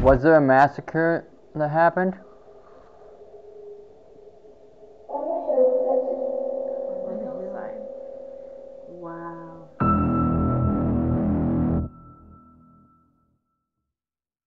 Was there a massacre that happened? Oh wow.